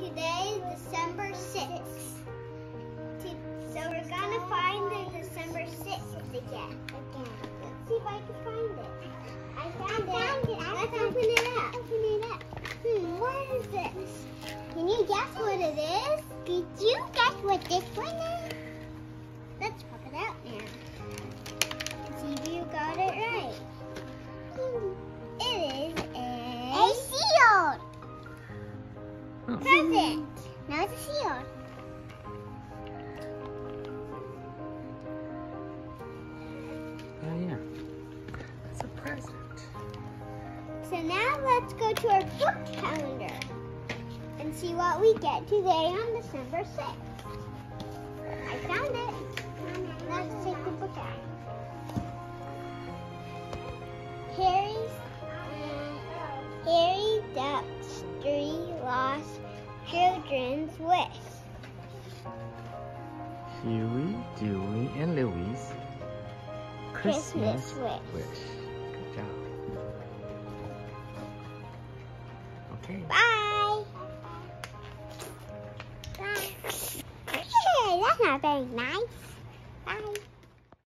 Today is December 6th. So we're gonna find the December 6th again. Again. Let's see if I can find it. I found, I found it. it. Let's open it up. Open it up. Hmm, what is this? Can you guess what it is? Present. Now it's a seal. Oh yeah. It's a present. So now let's go to our book calendar and see what we get today on December 6th. I found it. Let's take the book out. Harry's uh, Harry Dexter Lost Children's Wish. Huey, Dewey, and Louie's Christmas Christmas, wish. Good job. Okay. Bye. Bye. Hey, that's not very nice. Bye.